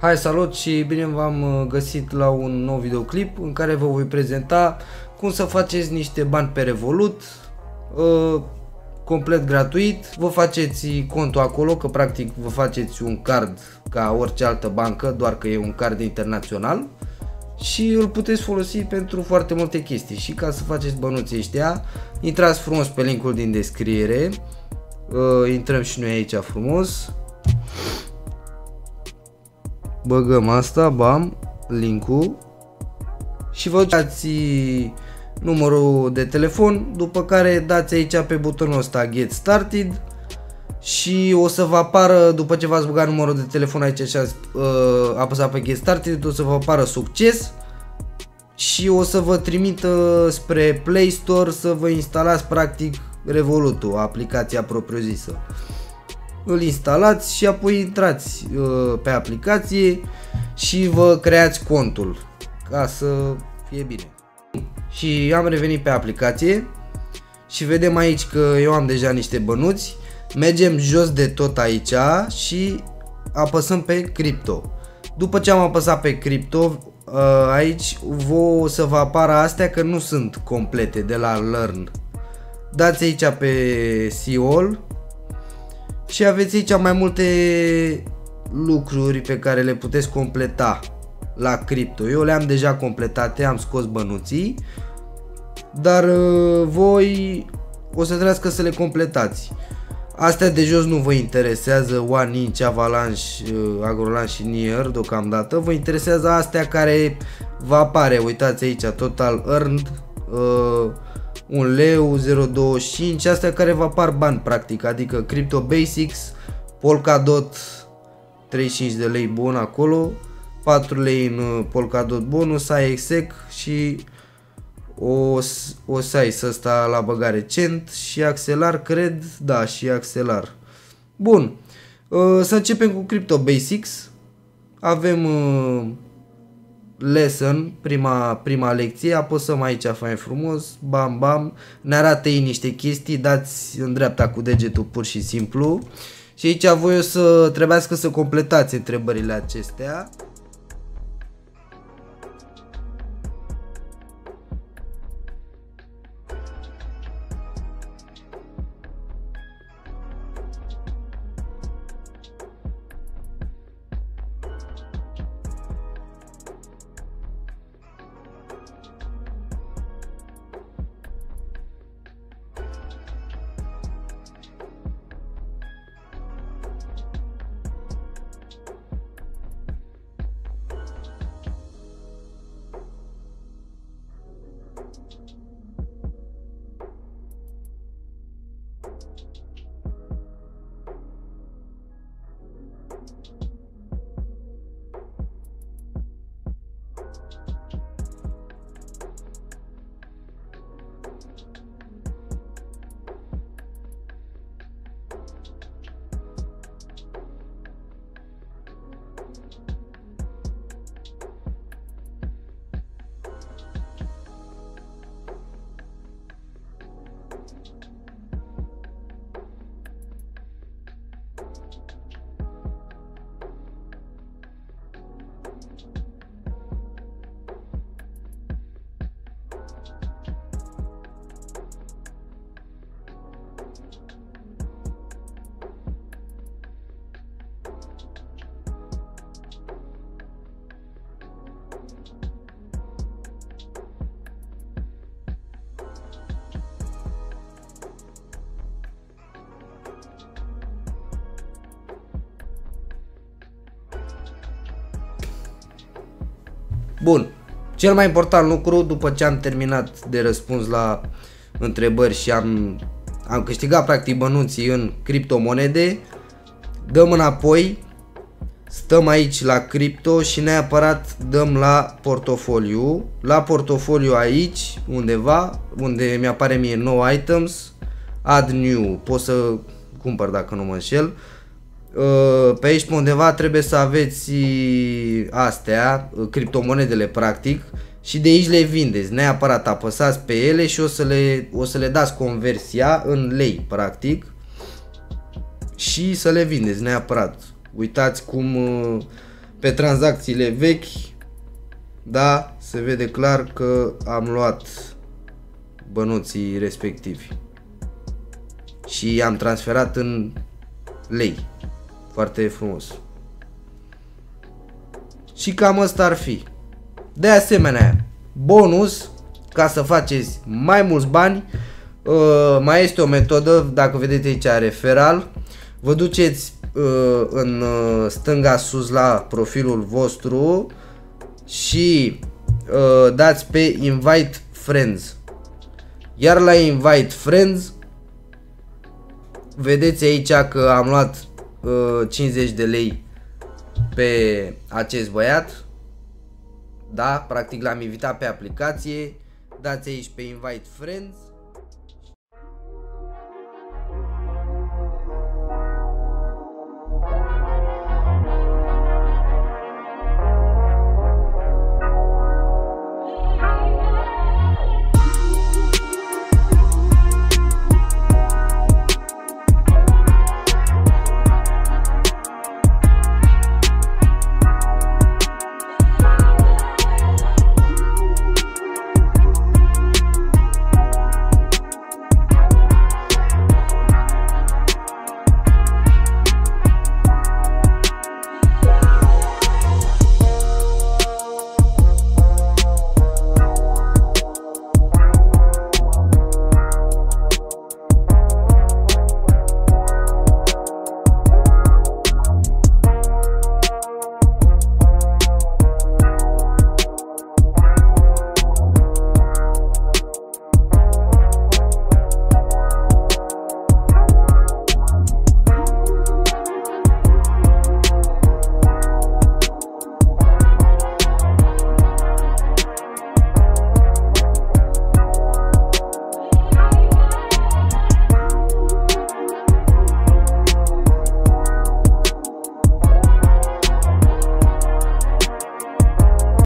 Hai salut și bine v-am uh, găsit la un nou videoclip în care vă voi prezenta cum să faceți niște bani pe Revolut uh, complet gratuit. Vă faceți contul acolo că practic vă faceți un card ca orice altă bancă, doar că e un card internațional. Și îl puteți folosi pentru foarte multe chestii. Și ca să faceți bănuții ăștia intrați frumos pe linkul din descriere. Uh, intrăm și noi aici frumos băgăm asta, bam, linkul. Și vă dați numărul de telefon, după care dați aici pe butonul ăsta Get Started. Și o să vă apară, după ce v-ați băgat numărul de telefon aici și ați uh, apăsat pe Get Started, o să vă apară succes. Și o să vă trimită spre Play Store să vă instalați practic Revolutul, aplicația propriu-zisă îl instalați și apoi intrați uh, pe aplicație și vă creați contul ca să fie bine. Și am revenit pe aplicație și vedem aici că eu am deja niște bănuți. Mergem jos de tot aici și apăsăm pe cripto. După ce am apăsat pe cripto, uh, aici o să vă apară astea că nu sunt complete de la Learn. Dați aici pe See All și aveți aici mai multe lucruri pe care le puteți completa la cripto. Eu le-am deja completate, am scos bănuții, dar uh, voi o să trească să le completați. Astea de jos nu vă interesează One Inch, Avalanche, uh, Agrolanche și Nier deocamdată. Vă interesează astea care vă apare. Uitați aici, Total Earned, uh, 1 leu, 0.25, astea care vă apar bani practic, adică Crypto Basics, Polkadot, 35 de lei bun acolo, 4 lei în uh, Polkadot bonus, IXEC și o, o size ăsta la băgare cent și Axelar, cred, da, și Axelar. Bun, uh, să începem cu Crypto Basics. Avem uh, lesson, prima, prima lecție, apăsăm aici fain frumos, bam bam, ne arată ei niște chestii, dați în dreapta cu degetul pur și simplu și aici voi o să trebuiască să completați întrebările acestea. Bun. Cel mai important lucru, după ce am terminat de răspuns la întrebări și am, am câștigat practic bănuții în criptomonede, dăm înapoi, stăm aici la cripto și neapărat dăm la portofoliu. La portofoliu aici, undeva, unde mi-apare mie nou items, add new, pot să cumpăr dacă nu mă înșel, Uh, pe aici pe undeva trebuie să aveți astea, uh, criptomonedele practic și de aici le vindeți, neapărat apăsați pe ele și o să le, o să le dați conversia în lei practic și să le vindeți neapărat. Uitați cum uh, pe tranzacțiile vechi, da, se vede clar că am luat bănuții respectivi și i-am transferat în lei. Foarte frumos. Și cam asta ar fi. De asemenea, bonus, ca să faceți mai mulți bani, uh, mai este o metodă, dacă vedeți aici referal, vă duceți uh, în uh, stânga sus la profilul vostru și uh, dați pe invite friends. Iar la invite friends vedeți aici că am luat uh, 50 de lei pe acest băiat. Da, practic l-am invitat pe aplicație. Dați aici pe invite friends